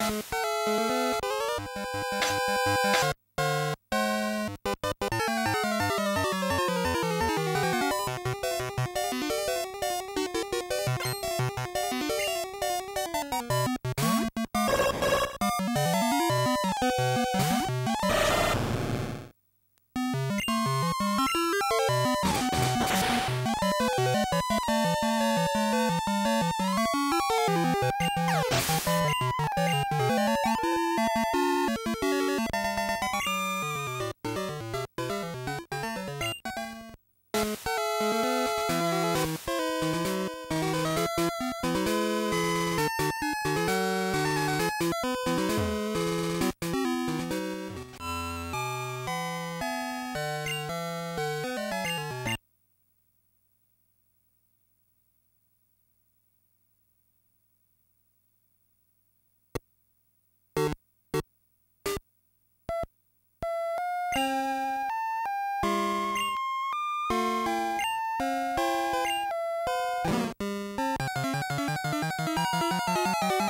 you you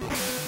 you